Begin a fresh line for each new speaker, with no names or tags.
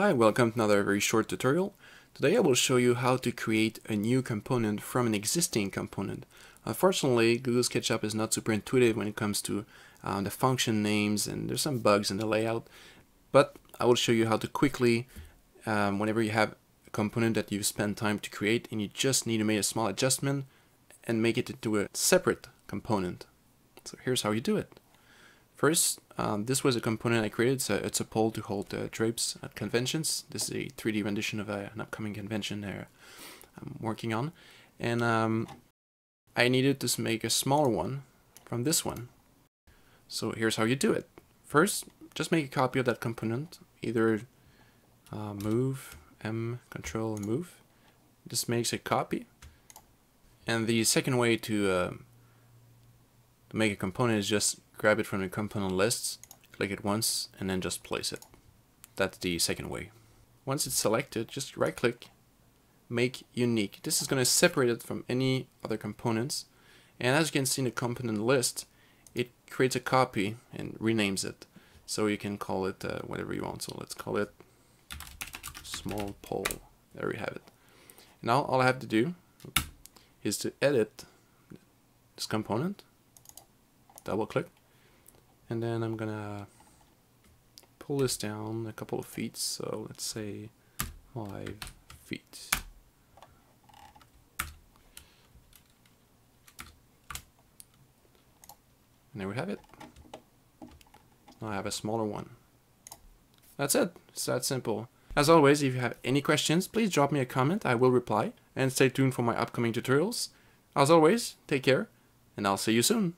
Hi, welcome to another very short tutorial. Today I will show you how to create a new component from an existing component. Unfortunately, Google SketchUp is not super intuitive when it comes to um, the function names and there's some bugs in the layout, but I will show you how to quickly, um, whenever you have a component that you've spent time to create and you just need to make a small adjustment and make it into a separate component. So here's how you do it. First, um, this was a component I created. So it's a pole to hold uh, drapes at conventions. This is a 3D rendition of a, an upcoming convention there I'm working on. And um, I needed to make a smaller one from this one. So here's how you do it. First, just make a copy of that component. Either uh, move, M, control, move. This makes a copy. And the second way to, uh, to make a component is just grab it from the component lists, click it once, and then just place it. That's the second way. Once it's selected, just right click, make unique. This is going to separate it from any other components. And as you can see in the component list, it creates a copy and renames it. So you can call it uh, whatever you want. So let's call it small pole. There we have it. Now all I have to do is to edit this component, double click, and then I'm gonna pull this down a couple of feet. So let's say five feet. And there we have it. Now I have a smaller one. That's it. It's that simple. As always if you have any questions please drop me a comment. I will reply. And stay tuned for my upcoming tutorials. As always take care and I'll see you soon